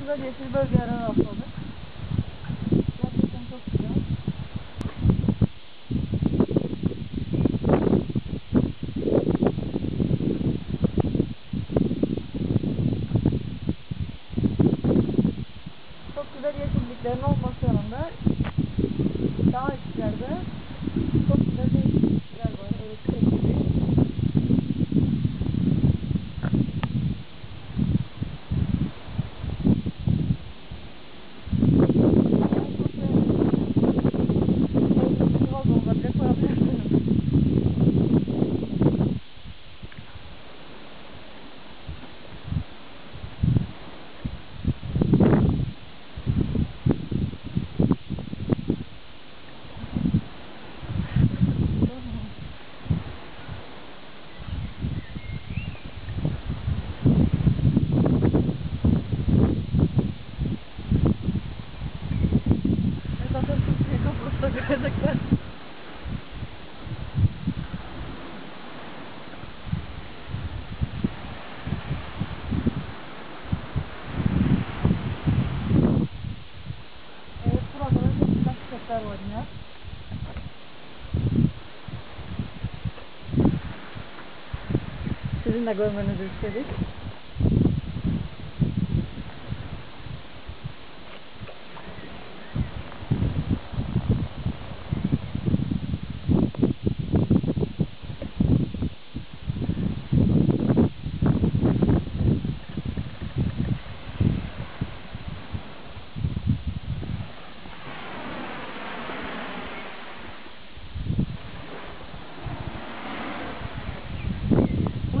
güzel yeşil bölgelere rastladık. Gerçekten çok güzel. Çok güzel yeşilliklerin olması yanında daha içlerde çok güzel yine. Sizin de görmenizi istedik.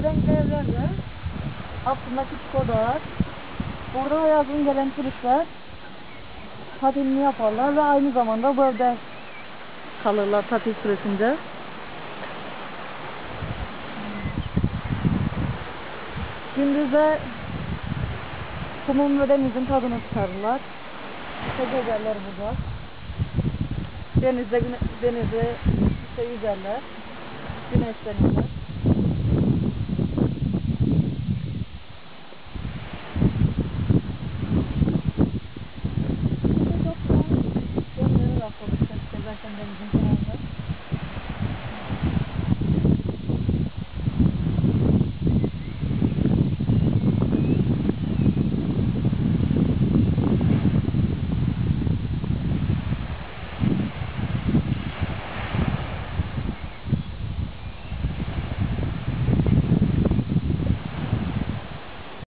Bu renkli evlerle altında küçük odalar. Burada yazın gelen turistler tatilini yaparlar ve aynı zamanda bu evde kalırlar tatil süresince. Gündüzde kumun ve denizin tadını çıkarırlar. İşte gezerler burada. Denizde, denizde işte yüzerler. Güneşlenirler.